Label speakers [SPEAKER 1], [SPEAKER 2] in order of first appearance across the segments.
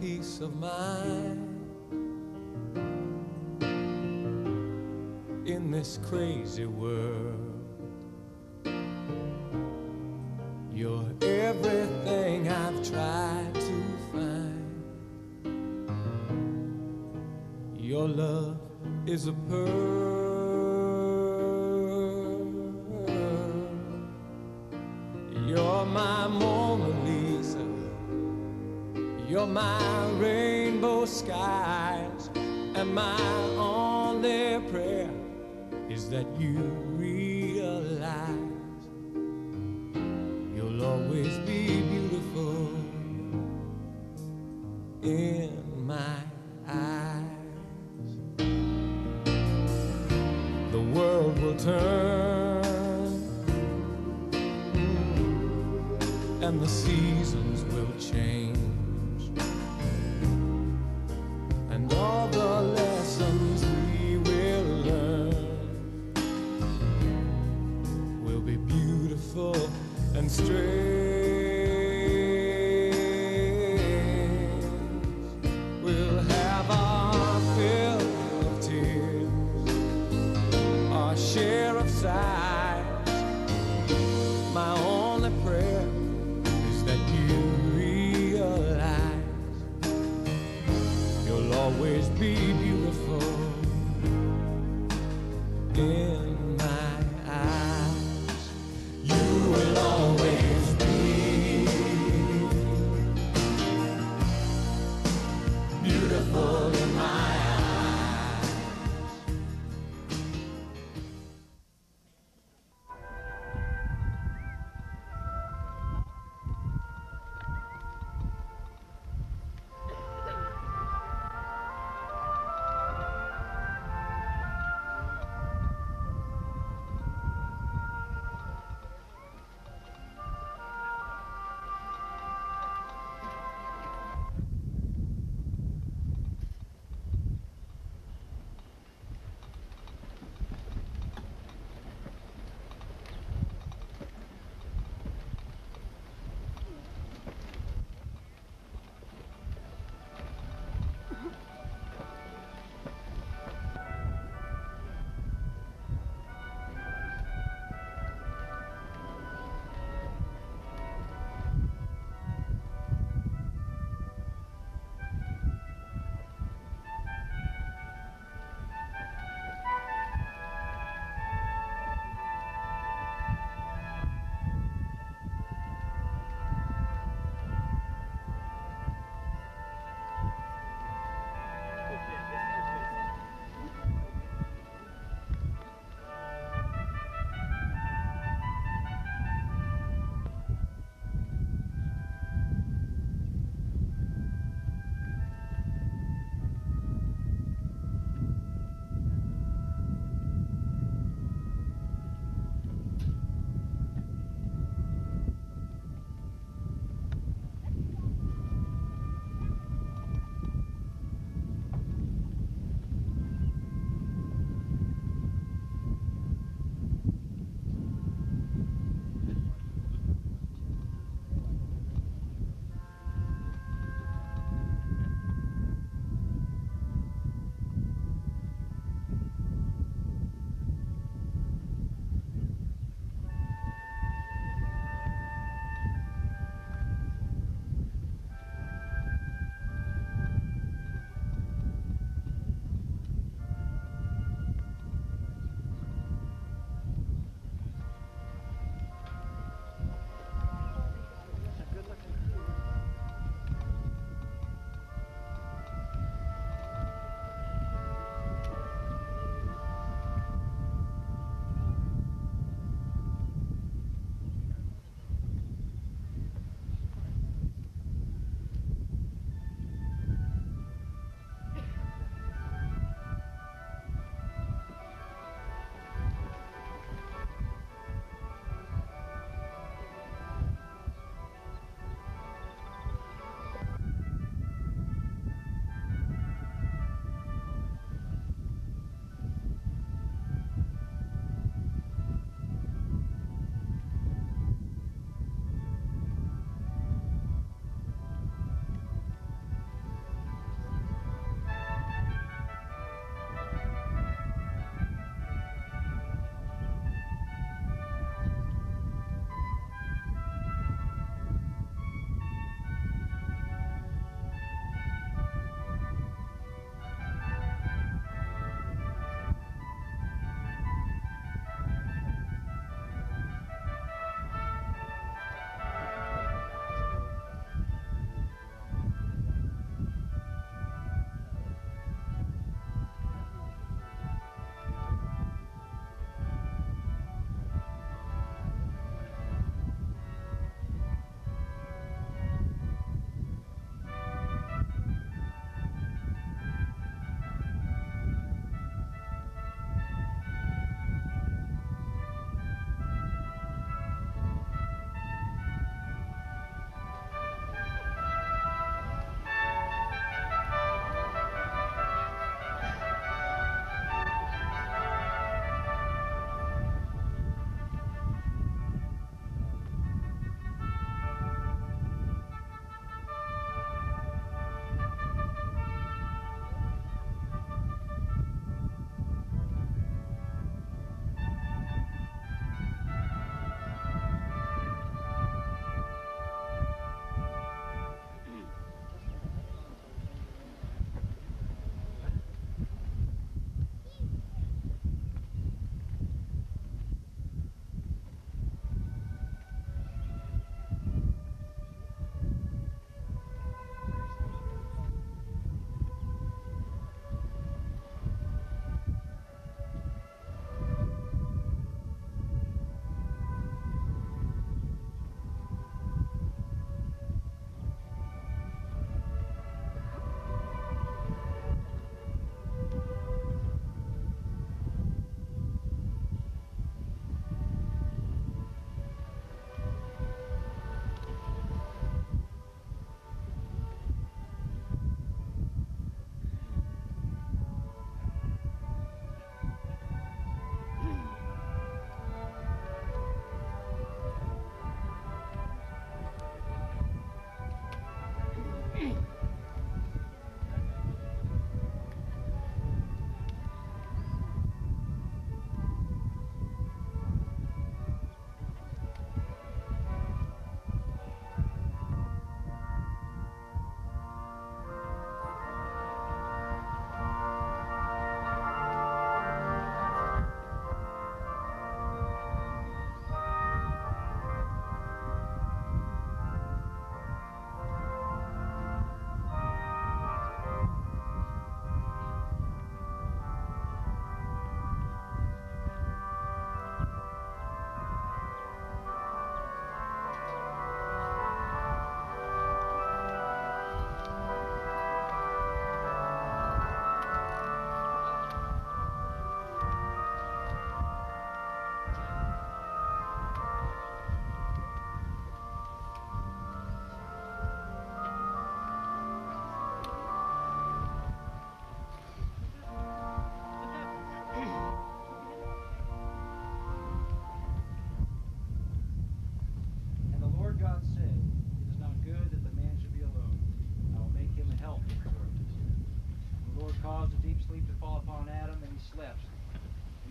[SPEAKER 1] peace of mind in this crazy world. You're everything I've tried to find. Your love is a pearl.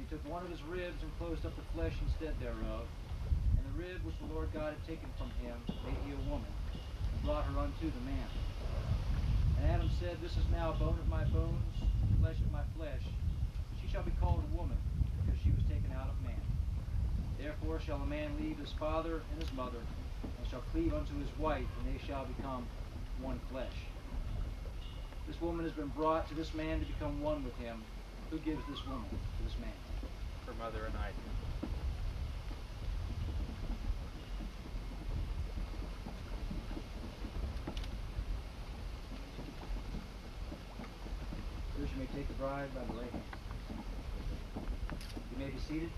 [SPEAKER 2] Took one of his ribs and closed up the flesh instead thereof. And the rib which the Lord God had taken from him made he a woman, and brought her unto the man. And Adam said, This is now a bone of my bones, flesh of my flesh. She shall be called a woman, because she was taken out of man. Therefore shall a man leave his father and his mother, and shall cleave unto his wife, and they shall become one flesh. This woman has been brought to this man to become one with him. Who gives this woman to this man?
[SPEAKER 3] Her mother and I.
[SPEAKER 2] You may take the bride by the hand. You may be seated.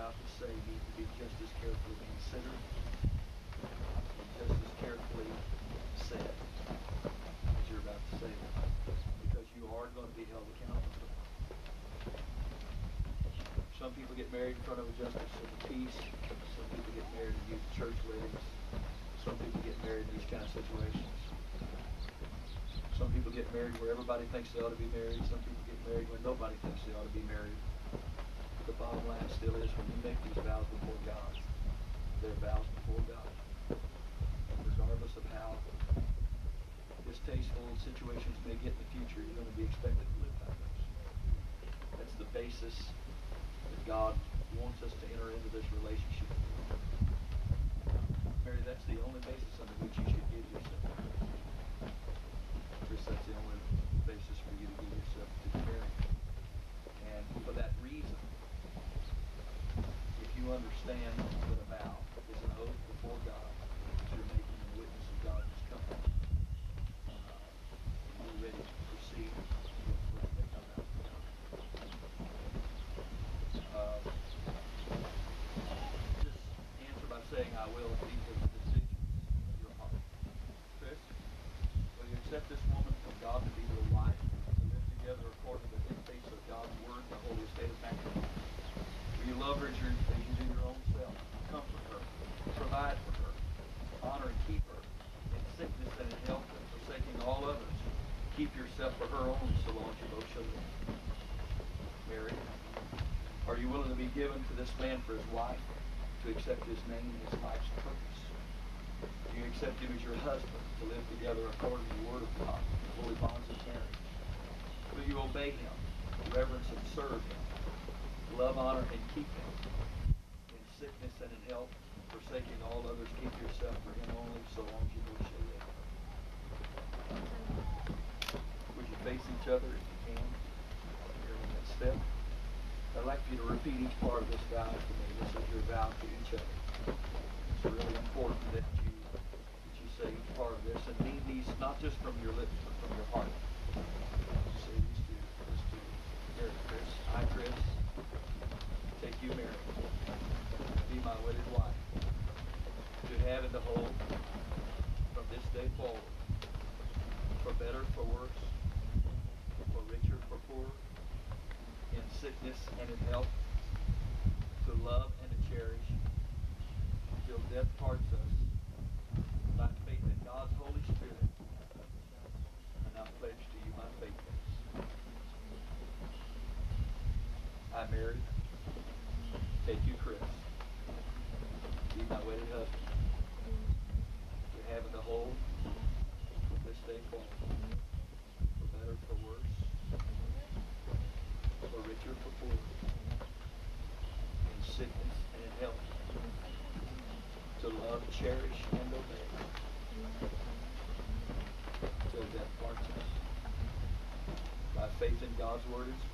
[SPEAKER 2] About to say need to be just as carefully considered, just as carefully said as you're about to say them, because you are going to be held accountable. Some people get married in front of a justice of the peace. Some people get married in youth church weddings. Some people get married in these kind of situations. Some people get married where everybody thinks they ought to be married. Some people get married where nobody thinks they ought to be married. The bottom line still is when you make these vows before God, they're vows before God. Regardless of how distasteful situations may get in the future, you're going to be expected to live by those. That's the basis that God wants us to enter into this relationship. Mary, that's the only basis under which you should give yourself. Chris, that's the only basis for you to give yourself to Mary. And for that reason, you understand that a vow is an oath before God that you're making in witness of God in His company, uh, you're ready to proceed with what they come out. Uh, just answer by saying I will if these are the decisions of your heart. Chris, will you accept this woman from God to be your wife, to live together according to the dictates of God's word, the holy state of matrimony? Will you love her as, your, as you do your own self, comfort her, provide for her, honor and keep her in sickness and in health, and forsaking all others, keep yourself for her only so long as you both shall live? Mary, are you willing to be given to this man for his wife, to accept his name and his life's purpose? Do you accept him as your husband, to live together according to the word of God, the holy bonds of marriage? Will you obey him, reverence and serve him, love, honor, and keep him in sickness and in health, forsaking all others, keep yourself for him only, so long as you both shall live? Would you face each other if you can? Here in that step. I'd like for you to repeat each part of this vow to me. This is your vow to each other. It's really important that you that you say each part of this and mean these not just from your lips but from your heart. Say these to this to Mary Chris. I Chris. Take you, Mary. Be my wedded wife. To have and to hold from this day forward. For better, for worse, for richer, for poorer, in sickness and in health, to love and to cherish, till death parts us, by faith in God's Holy Spirit, and I pledge to you my faithfulness. I, Mary, take you, Chris, be my wedded husband, to have and to hold from this day forward, for better, for worse, for richer, for poorer, in sickness and in health, to love, cherish, and obey, till death parts us. By faith in God's word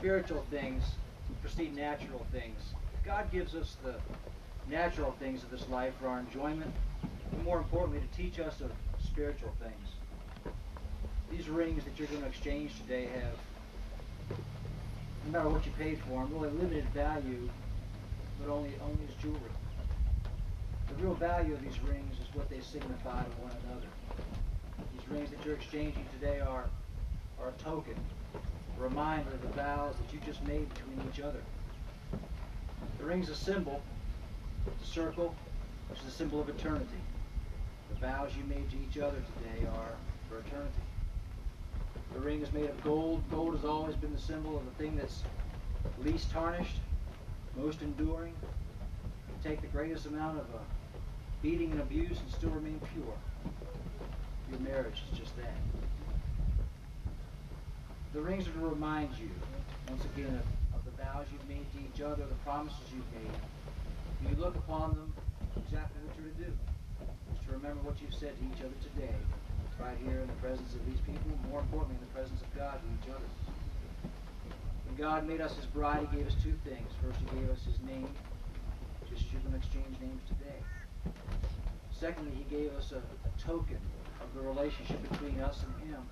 [SPEAKER 4] spiritual things precede natural things. God gives us the natural things of this life for our enjoyment, and more importantly, to teach us of spiritual things. These rings that you're going to exchange today have, no matter what you paid for them, really limited value, but only only as jewelry. The real value of these rings is what they signify to one another. These rings that you're exchanging today are, are a token, reminder of the vows that you just made between each other. The ring's a symbol, a circle, which is a symbol of eternity. The vows you made to each other today are for eternity. The ring is made of gold. Gold has always been the symbol of the thing that's least tarnished, most enduring, can take the greatest amount of uh, beating and abuse and still remain pure. Your marriage is just that. The rings are to remind you, once again, of, of the vows you've made to each other, the promises you've made. You look upon them, exactly what you're to do. Is to remember what you've said to each other today, right here in the presence of these people, more importantly, in the presence of God to each other. When God made us his bride, he gave us two things. First, he gave us his name, just as you're going to exchange names today. Secondly, he gave us a, a token of the relationship between us and him.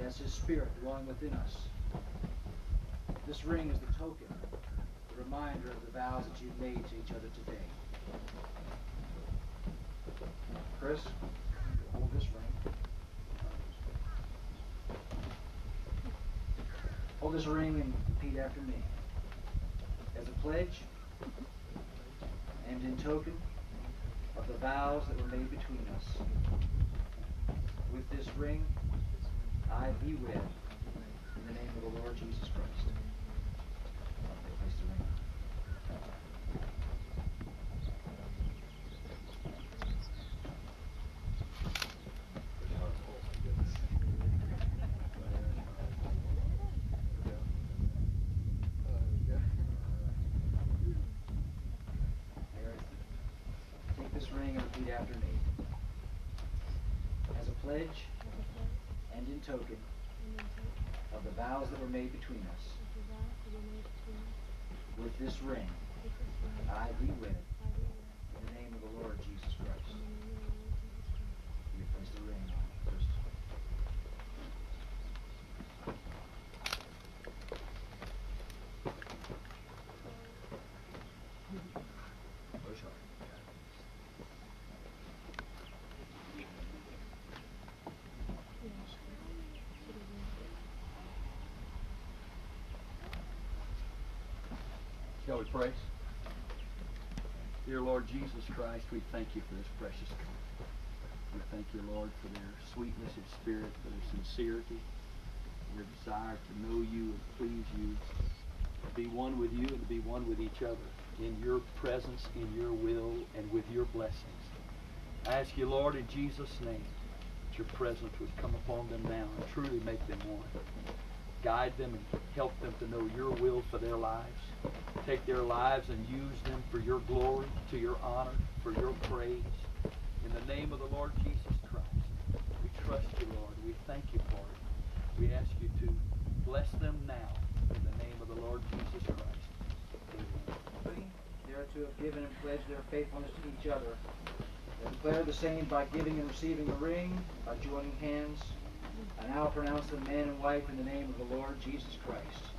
[SPEAKER 4] That's his spirit dwelling within us. This ring is the token, the reminder of the vows that you've made to each other today. Chris, hold this ring. Hold this ring and repeat after me. As a pledge and in token of the vows that were made between us. With this ring, I thee wed in the name of the Lord Jesus Christ. Place the ring. Mary, take this ring and repeat after me. As a pledge and in token of the vows that were made between us, with this ring, I thee wed in the name of the Lord Jesus Christ. You place the ring on first.
[SPEAKER 2] Pray? Dear Lord Jesus Christ, we thank you for this precious cup. We thank you, Lord, for their sweetness of spirit, for their sincerity, their desire to know you and please you, to be one with you and to be one with each other in your presence, in your will, and with your blessings. I ask you, Lord, in Jesus' name, that your presence would come upon them now and truly make them one guide them and help them to know your will for their lives. Take their lives and use them for your glory, to your honor, for your praise. In the name of the Lord Jesus Christ, we trust you, Lord. We thank you for it. We ask you to bless them now in the name of the Lord Jesus Christ. Amen.
[SPEAKER 4] They are to have given and pledged their faithfulness to each other. They declare the same by giving and receiving a ring, by joining hands. I now pronounce them man and wife in the name of the Lord Jesus Christ.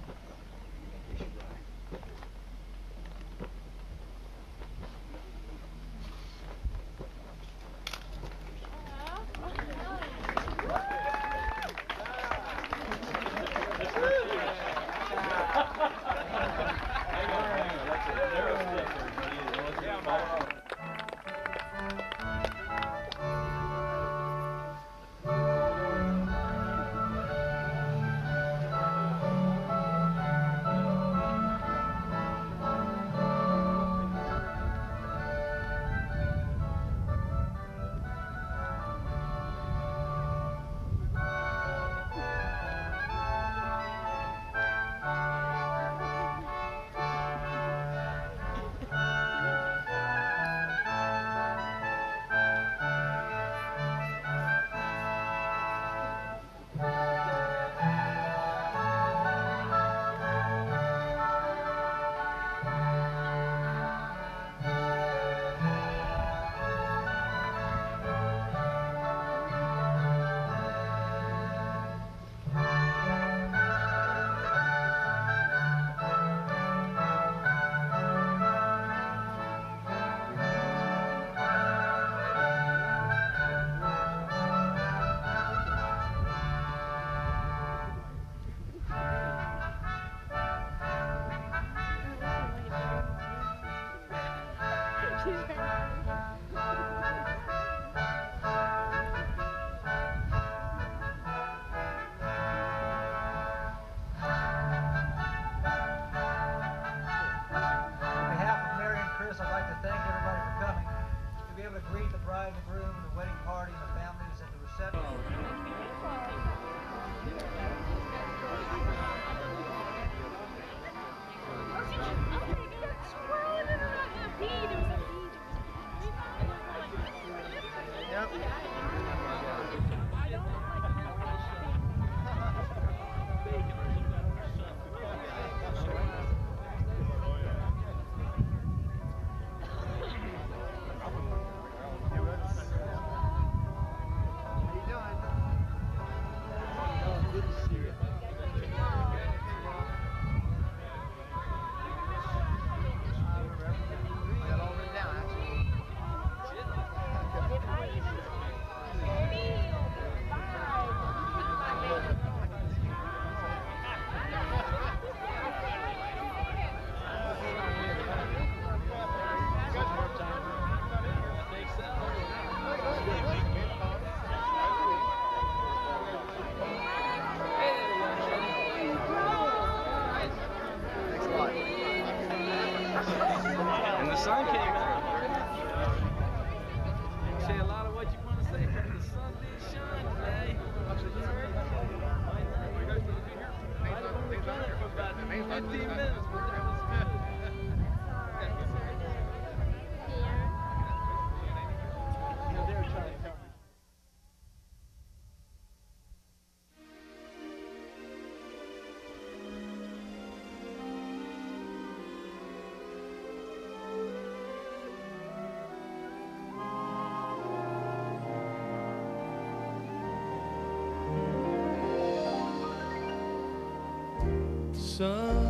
[SPEAKER 5] Sun came out.
[SPEAKER 1] Someday,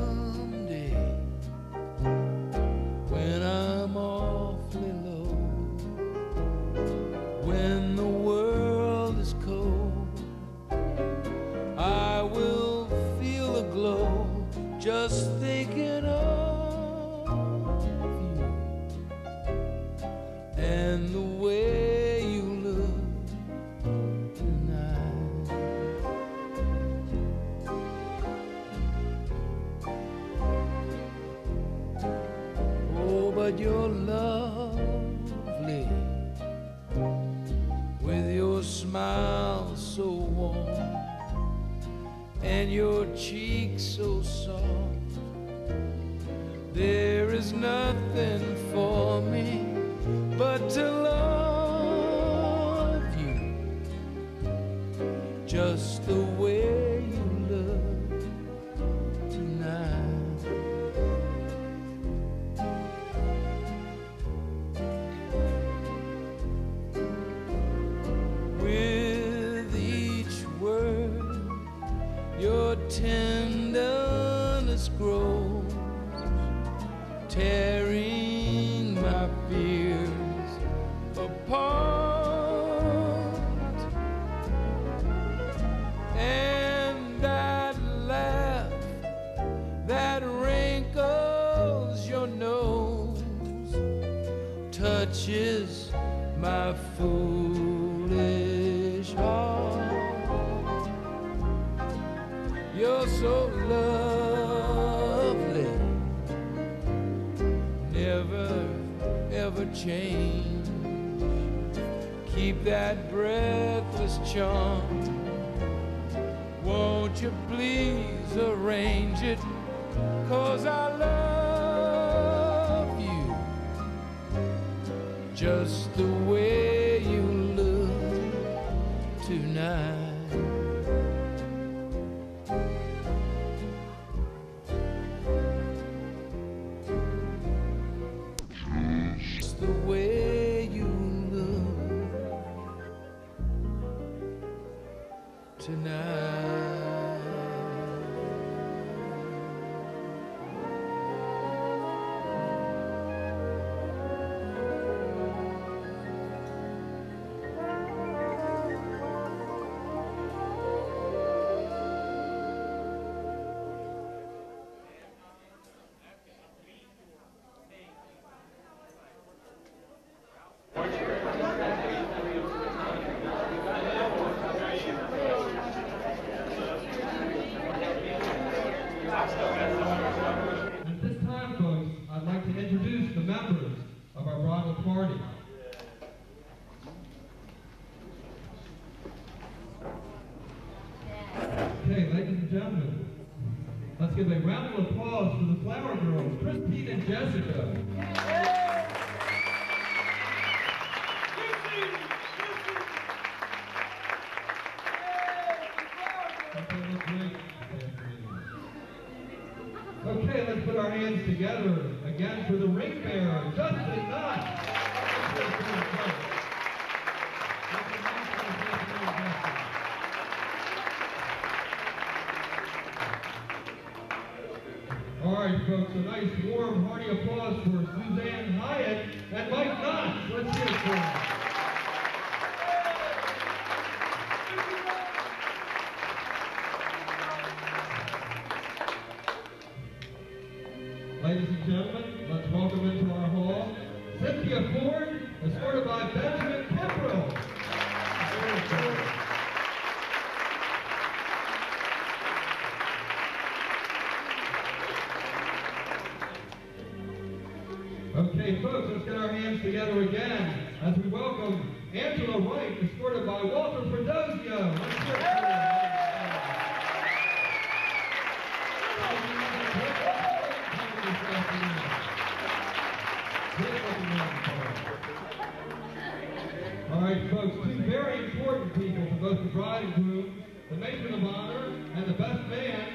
[SPEAKER 1] the
[SPEAKER 6] matron of honor, and the best man,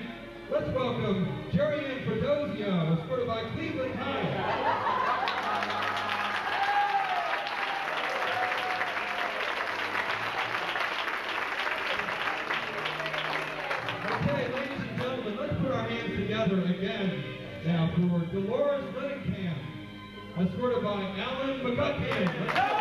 [SPEAKER 6] let's welcome Jerry Ann Fredozio, escorted by Cleveland High. Together again now for Dolores Linnenkamp, escorted by Alan McGuckin.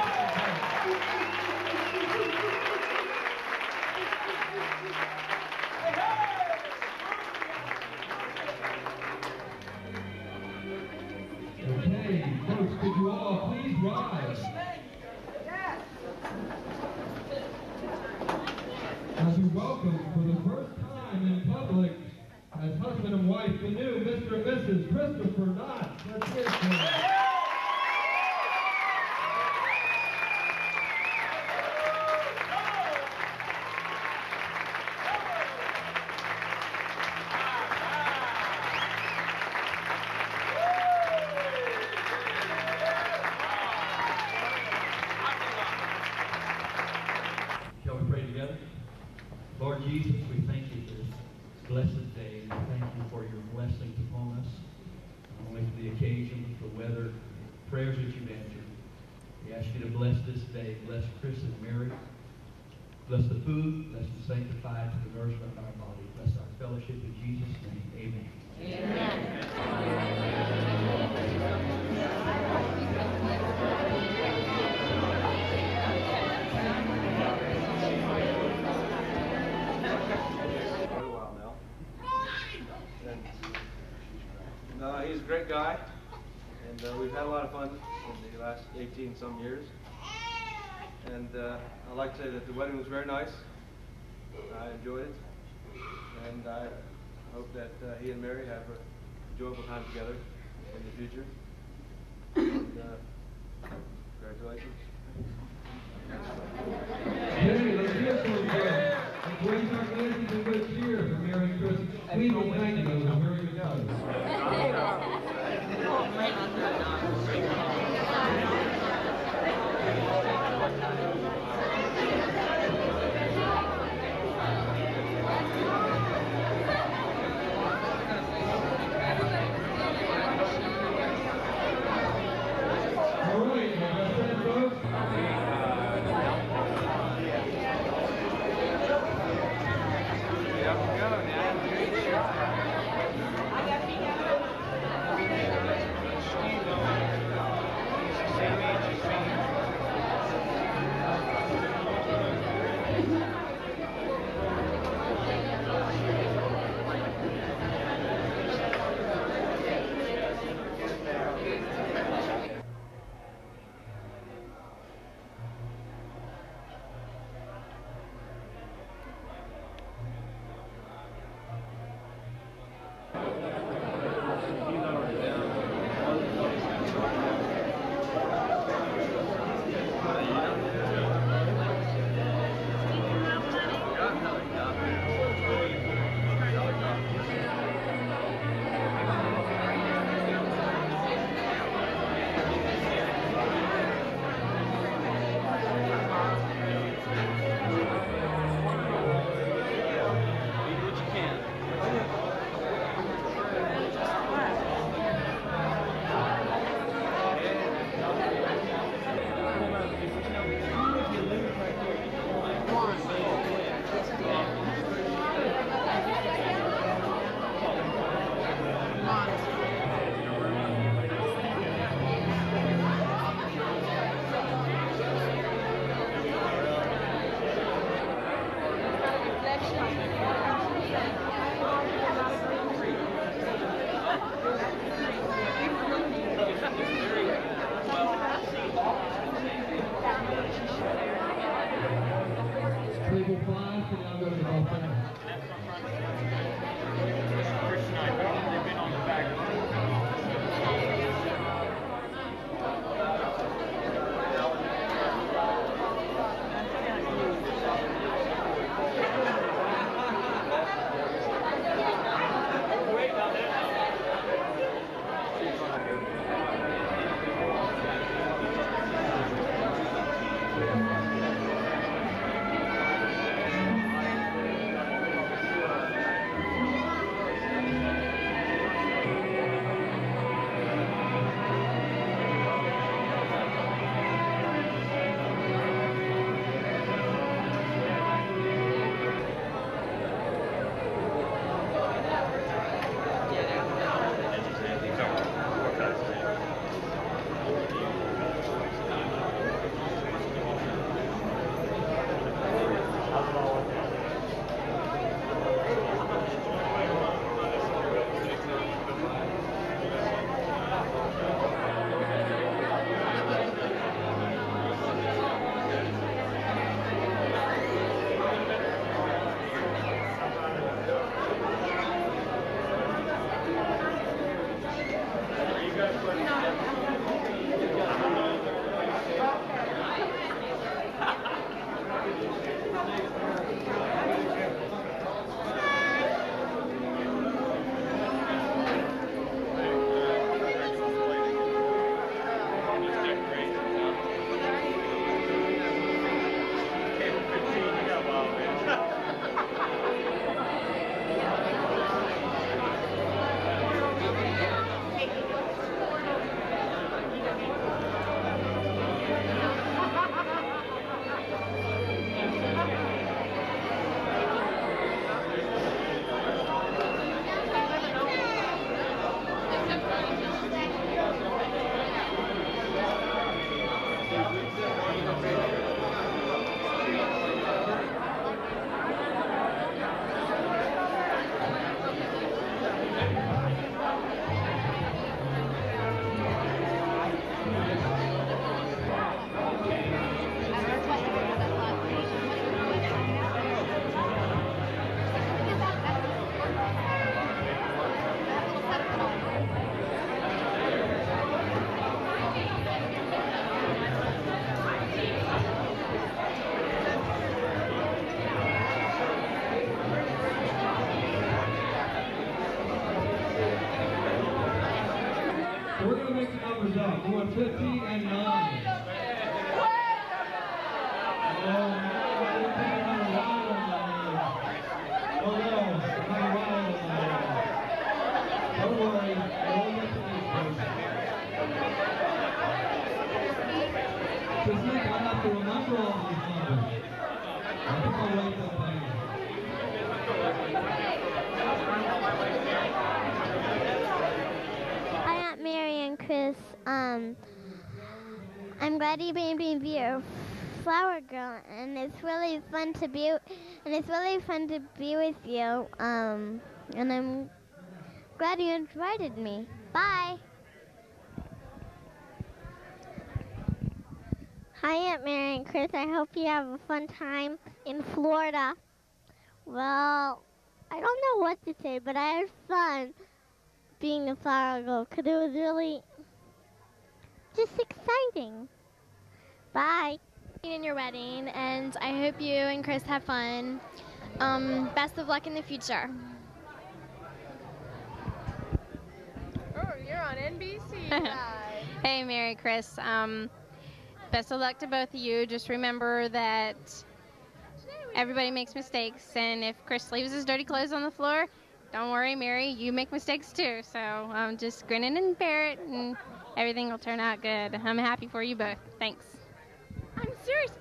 [SPEAKER 7] Uh, he's a great guy, and uh, we've had a lot of fun in the last 18 some years. And uh, I'd like to say that the wedding was very nice. I enjoyed it, and I hope that uh, he and Mary have an enjoyable time together in the future. And, uh, congratulations.
[SPEAKER 6] Hey, let's some our ladies, and good cheer for Mary and Chris. you. Up. We want 15 and 9. Oh, no, we're taking another wild on that one. Oh, no, another wild on that one. Don't worry, we'll get to these folks. Just think, I have to remember all these numbers. I think I'll wait till later.
[SPEAKER 8] Hi, Aunt Mary and Chris. Um, I'm glad you be a flower girl, and it's really fun to be, and it's really fun to be with you. Um, and I'm glad you invited me. Bye. Hi, Aunt Mary and Chris. I hope you have a fun time in Florida. Well, I don't know what to say, but I had fun being a flower girl because it was really just exciting. Bye.
[SPEAKER 9] in your wedding, and I hope you and Chris have fun. Um, best of luck in the future.
[SPEAKER 10] Oh, you're on NBC.
[SPEAKER 11] Hey, Mary Chris. Um, best of luck to both of you. Just remember that everybody makes mistakes, and if Chris leaves his dirty clothes on the floor, don't worry, Mary. You make mistakes too. So um, just grin and bear it, and everything will turn out good. I'm happy for you both. Thanks.
[SPEAKER 10] I'm serious.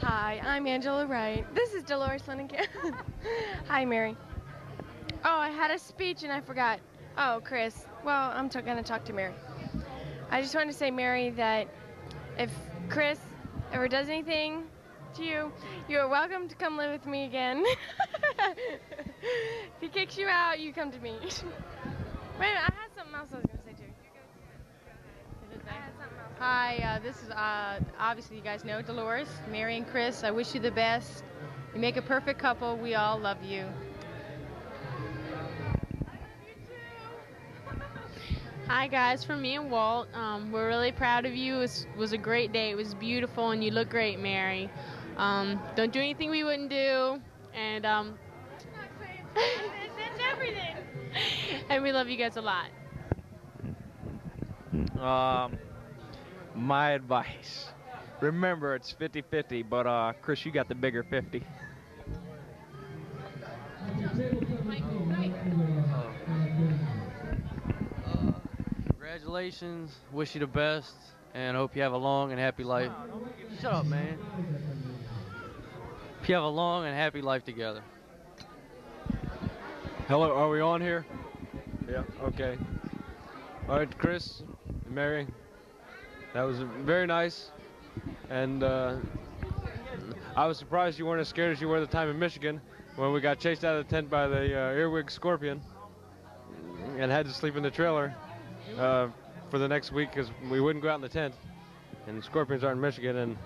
[SPEAKER 10] Hi, I'm Angela Wright. This is Dolores Lennekamp. Hi, Mary. Oh, I had a speech and I forgot. Oh, Chris. Well, I'm going to talk to Mary. I just wanted to say, Mary, that if Chris ever does anything to you, you are welcome to come live with me again. if he kicks you out, you come to me. Wait minute, I had something else I was going to say too. I had something else.
[SPEAKER 12] Hi, uh, this is uh, obviously you guys know Dolores, Mary, and Chris. I wish you the best. You make a perfect couple. We all love you.
[SPEAKER 13] Hi guys, from me and Walt. Um, we're really proud of you. It was, was a great day. It was beautiful, and you look great, Mary. Um, don't do anything we wouldn't do, and um,
[SPEAKER 10] That's everything.
[SPEAKER 13] and we love you guys a lot.
[SPEAKER 14] Um, my advice. Remember, it's 50-50, but uh, Chris, you got the bigger 50.
[SPEAKER 15] Congratulations. Wish you the best, and hope you have a long and happy life. Shut up, man. Hope you have a long and happy life together.
[SPEAKER 16] Hello, are we on here? Yeah, okay. All right, Chris, Mary, that was very nice. And uh, I was surprised you weren't as scared as you were the time in Michigan when we got chased out of the tent by the uh, earwig scorpion and had to sleep in the trailer uh, for the next week because we wouldn't go out in the tent. And scorpions aren't in Michigan. And,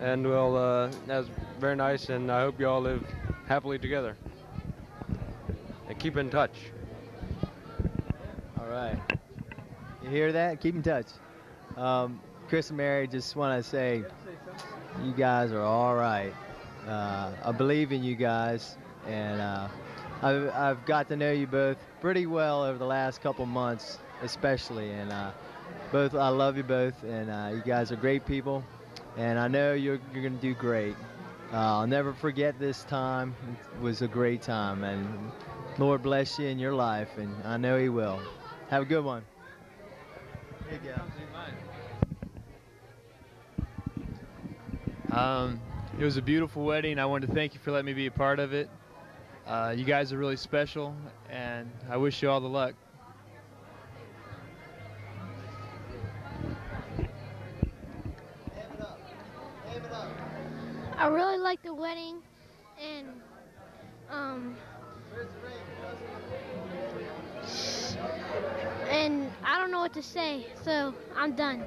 [SPEAKER 16] and well, uh, that was very nice. And I hope you all live happily together. And keep in touch.
[SPEAKER 15] All right.
[SPEAKER 17] You hear that? Keep in touch. Um, Chris and Mary, just want to say you guys are all right. Uh, I believe in you guys, and uh, I've, I've got to know you both pretty well over the last couple months, especially. And uh, both, I love you both, and uh, you guys are great people, and I know you're, you're going to do great. Uh, I'll never forget this time. It was a great time, and Lord bless you in your life, and I know He will. Have a good one.
[SPEAKER 18] Um, it was a beautiful wedding. I wanted to thank you for letting me be a part of it. Uh, you guys are really special, and I wish you all the luck.
[SPEAKER 19] I really like the wedding, and um, and I don't know what to say, so I'm done.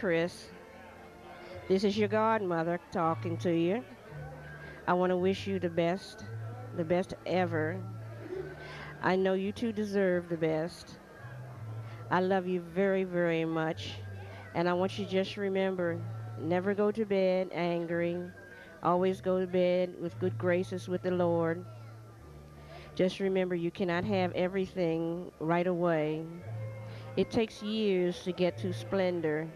[SPEAKER 20] Chris. This is your godmother talking to you. I want to wish you the best, the best ever. I know you two deserve the best. I love you very, very much. And I want you to just remember never go to bed angry. Always go to bed with good graces with the Lord. Just remember you cannot have everything right away. It takes years to get to splendor.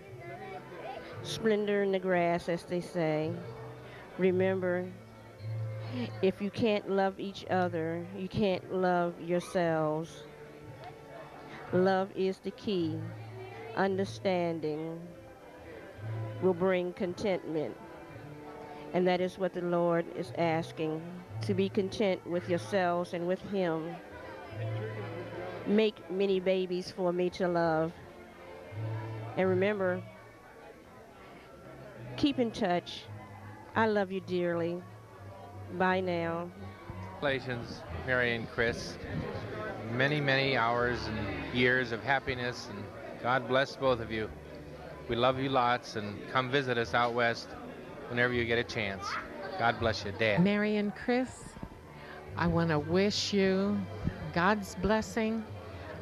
[SPEAKER 20] Splendor in the grass, as they say. Remember, if you can't love each other, you can't love yourselves. Love is the key. Understanding will bring contentment. And that is what the Lord is asking to be content with yourselves and with Him. Make many babies for me to love. And remember, keep in touch. I love you dearly. Bye now.
[SPEAKER 21] Congratulations, Mary and Chris. Many, many hours and years of happiness, and God bless both of you. We love you lots, and come visit us out west whenever you get a chance. God bless you, Dad.
[SPEAKER 22] Mary and Chris, I want to wish you God's blessing.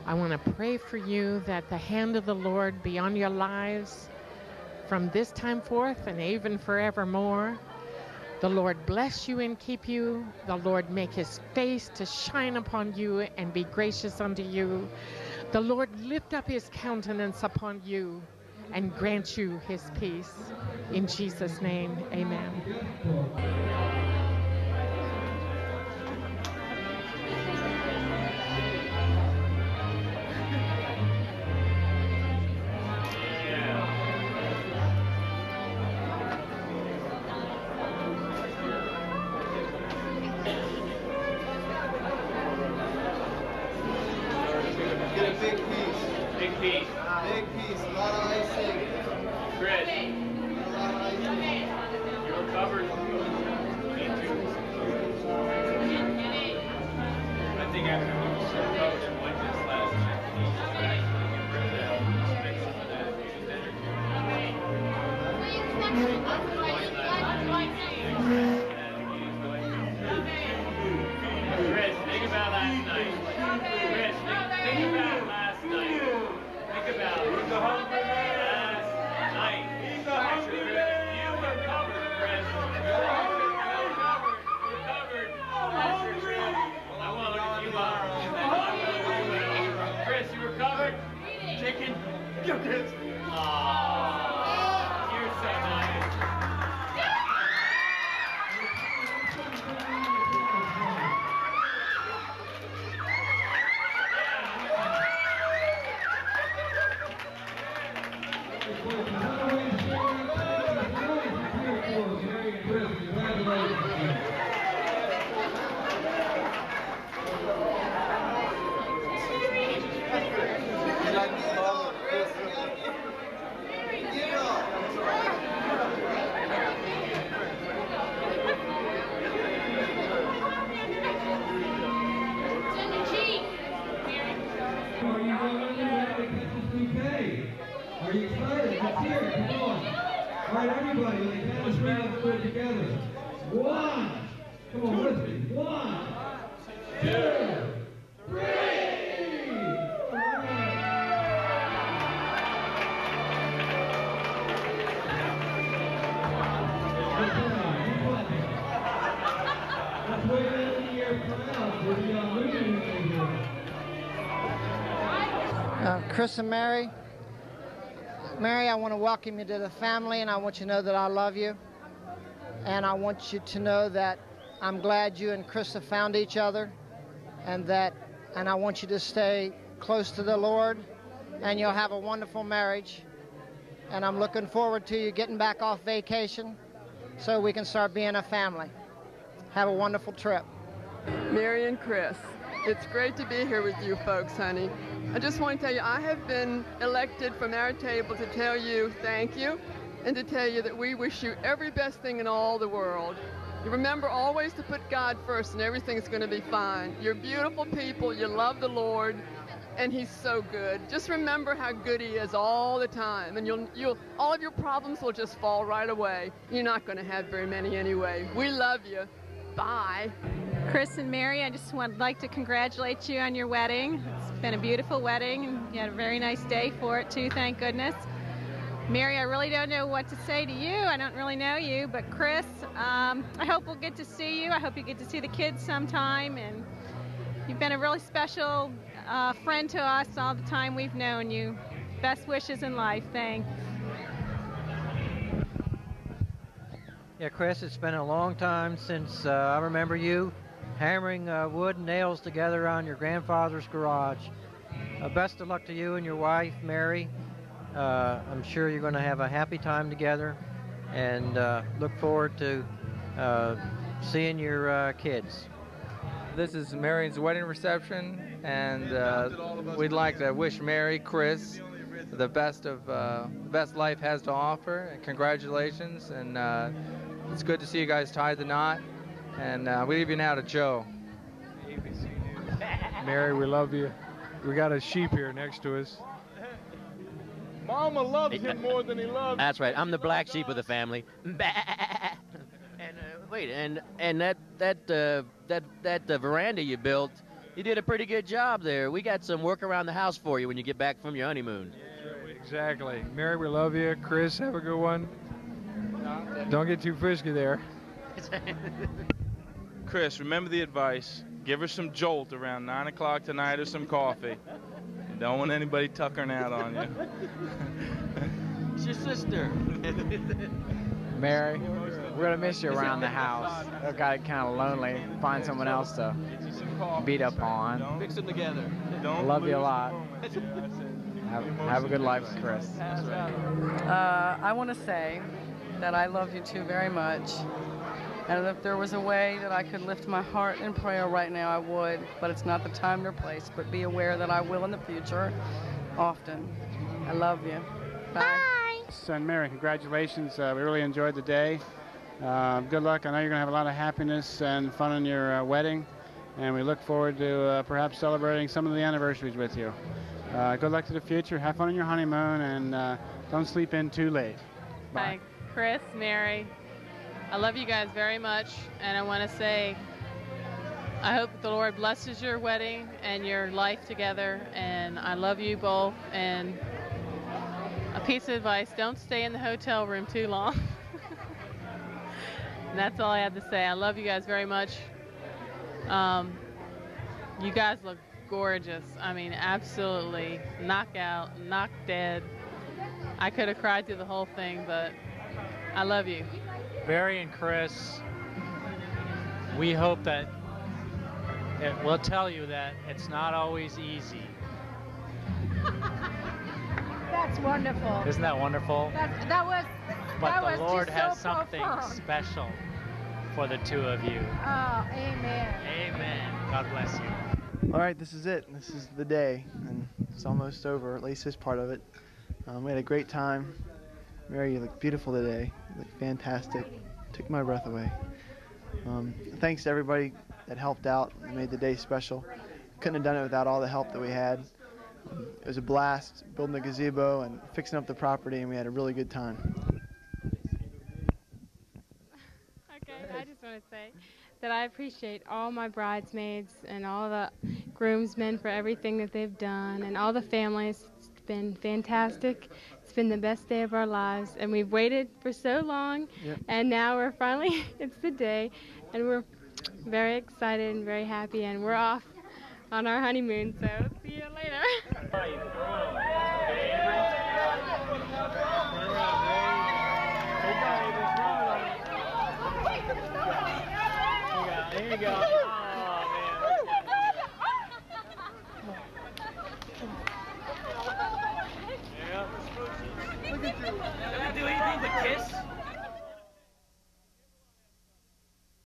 [SPEAKER 22] I want to pray for you that the hand of the Lord be on your lives from this time forth and even forevermore. The Lord bless you and keep you. The Lord make his face to shine upon you and be gracious unto you. The Lord lift up his countenance upon you and grant you his peace. In Jesus' name, amen.
[SPEAKER 1] Uh,
[SPEAKER 23] Chris and Mary, Mary, I want to welcome you to the family, and I want you to know that I love you. And I want you to know that I'm glad you and Chris have found each other, and that, and I want you to stay close to the Lord, and you'll have a wonderful marriage. And I'm looking forward to you getting back off vacation, so we can start being a family. Have a wonderful trip.
[SPEAKER 24] Mary and Chris, it's great to be here with you folks, honey. I just want to tell you, I have been elected from our table to tell you thank you and to tell you that we wish you every best thing in all the world. You remember always to put God first and everything's going to be fine. You're beautiful people, you love the Lord, and He's so good. Just remember how good He is all the time, and you'll, you'll, all of your problems will just fall right away. You're not going to have very many anyway. We love you. Bye.
[SPEAKER 11] Chris and Mary, I just would like to congratulate you on your wedding. It's been a beautiful wedding, and you had a very nice day for it, too, thank goodness. Mary, I really don't know what to say to you. I don't really know you, but Chris, um, I hope we'll get to see you. I hope you get to see the kids sometime, and you've been a really special uh, friend to us all the time we've known you. Best wishes in life. Thanks.
[SPEAKER 25] Yeah, Chris, it's been a long time since uh, I remember you hammering uh, wood and nails together on your grandfather's garage. Uh, best of luck to you and your wife, Mary. Uh, I'm sure you're going to have a happy time together and uh, look forward to uh, seeing your kids.
[SPEAKER 26] This is Marion's wedding reception, and we'd like to wish Mary, Chris, the best of uh, best life has to offer. Congratulations, and uh, it's good to see you guys tie the knot. And uh, we leave you now to Joe.
[SPEAKER 16] Mary, we love you. We got a sheep here next to us.
[SPEAKER 27] Mama loves him more than he loves.
[SPEAKER 28] That's right. I'm the black sheep of the family. and uh, wait, and and that that uh, that that uh, veranda you built, you did a pretty good job there. We got some work around the house for you when you get back from your honeymoon.
[SPEAKER 16] Exactly. Mary, we love you. Chris, have a good one. Don't get too frisky there.
[SPEAKER 27] Chris, remember the advice. Give her some jolt around 9 o'clock tonight or some coffee. You don't want anybody tuckering out on you.
[SPEAKER 28] It's your sister.
[SPEAKER 29] Mary, we're gonna miss you around the house. It got kind of lonely. Find someone else to beat up on.
[SPEAKER 28] Mix them together.
[SPEAKER 29] Love you a lot. Have, have a good life, Chris.
[SPEAKER 30] Uh, I want to say that I love you two very much,
[SPEAKER 8] And if there was a way that I could lift my heart in prayer right now, I would. But it's not the time nor place. But be aware that I will in the future often. I love you. Bye.
[SPEAKER 11] Son Mary, congratulations. Uh, we really enjoyed the day. Uh, good luck. I know you're going to have a lot of happiness and fun on your uh, wedding. And we look forward to uh, perhaps celebrating some of the anniversaries with you. Uh, good luck to the future. Have fun on your honeymoon and uh, don't sleep in too late.
[SPEAKER 31] Hi, Chris, Mary. I love you guys very much, and I want to say I hope the Lord blesses your wedding and your life together, and I love you both. And a piece of advice don't stay in the hotel room too long. that's all I have to say. I love you guys very much. Um, you guys look gorgeous. I mean, absolutely knockout, knock dead. I could have cried through the whole thing, but I love you.
[SPEAKER 32] Barry and Chris, we hope that it, we'll tell you that it's not always easy.
[SPEAKER 33] That's wonderful.
[SPEAKER 32] Isn't that wonderful?
[SPEAKER 33] That, that was.
[SPEAKER 32] But
[SPEAKER 33] that
[SPEAKER 32] the
[SPEAKER 33] was
[SPEAKER 32] Lord
[SPEAKER 33] just
[SPEAKER 32] has
[SPEAKER 33] so
[SPEAKER 32] something
[SPEAKER 33] profound.
[SPEAKER 32] special for the two of you.
[SPEAKER 33] Oh, amen.
[SPEAKER 32] Amen. God bless you.
[SPEAKER 17] All right, this is it. This is the day, and it's almost over, at least this part of it. Um, we had a great time. Mary, you look beautiful today. You look fantastic. Took my breath away. Um, thanks to everybody that helped out and made the day special. Couldn't have done it without all the help that we had. Um, it was a blast building the gazebo and fixing up the property, and we had a really good time.
[SPEAKER 34] Okay, I just want to say that I appreciate all my bridesmaids and all the groomsmen for everything that they've done and all the families. It's been fantastic. It's been the best day of our lives, and we've waited for so long,
[SPEAKER 17] Yep.
[SPEAKER 34] and now we're finally, it's the day, and we're very excited and very happy, and we're off on our honeymoon, so see you later.
[SPEAKER 32] There you go.